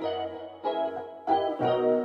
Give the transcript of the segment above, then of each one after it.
Música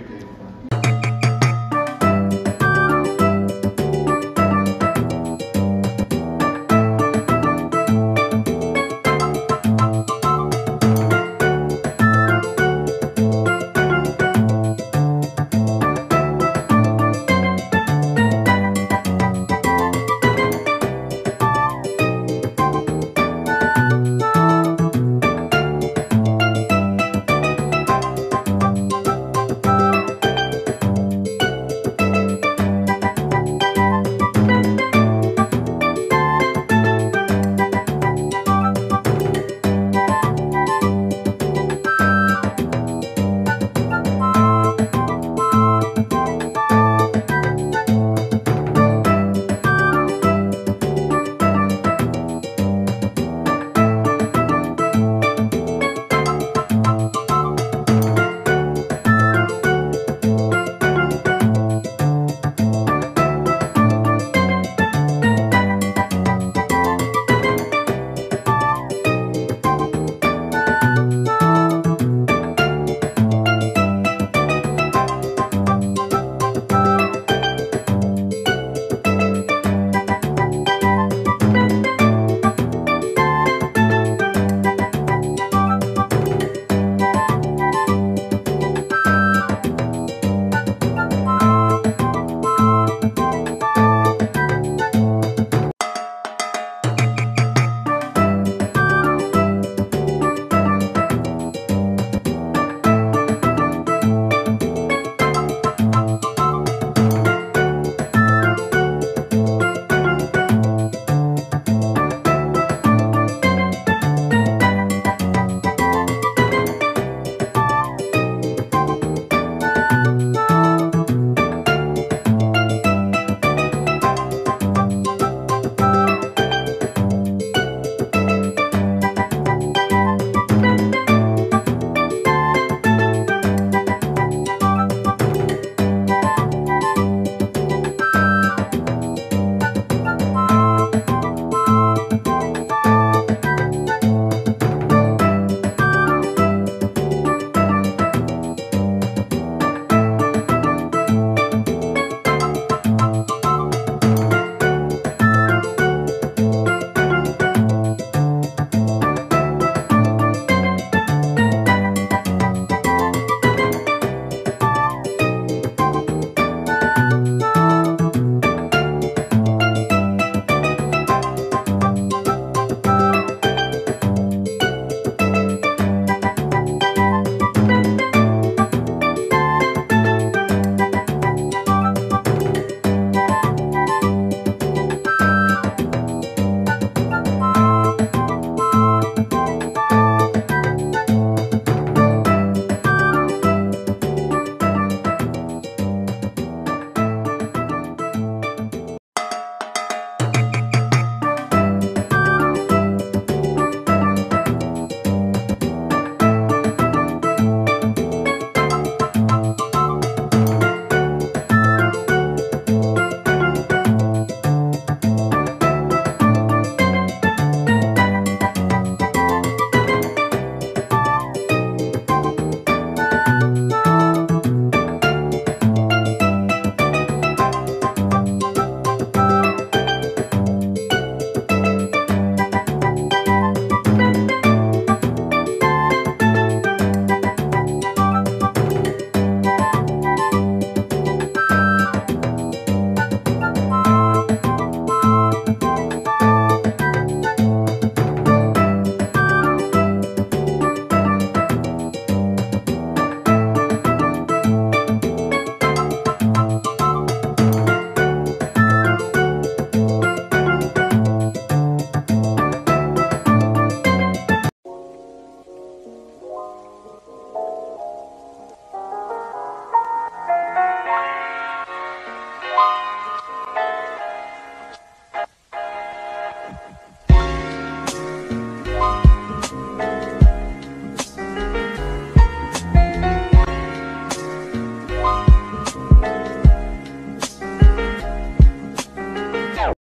everything.